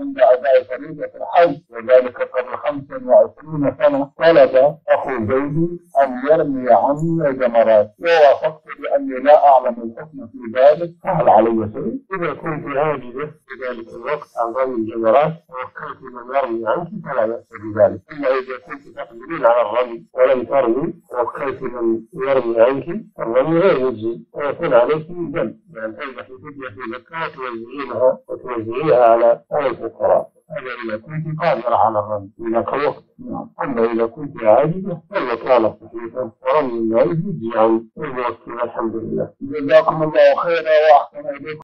عند أداء فريضة الحج وذلك قبل 25 سنة طلب أخو زيدي أن يرمي عني جمرات. ووافقت بأني لا أعلم الحكم في ذلك فهل علي شيء؟ إذا كنت هاجزة في ذلك الوقت عن رمي الجمرات ووكلت من يرمي عنك فلا بأس بذلك أما إذا كنت تقدرين على الرمي ولم ترمي ووكلت من يرمي عنك الرمي غير مجزي ويكون عليك دم يعني تذبح فدية في زكاة توزعينها وتوزعيها على الفقراء هذا إذا كنت قادرة على الرمي إذا كوقت نعم أما إذا كنت عاجزة فالوكالة صحيحة ورمي عن الوقت الحمد لله. جزاكم الله خيرا وأحسن إليكم.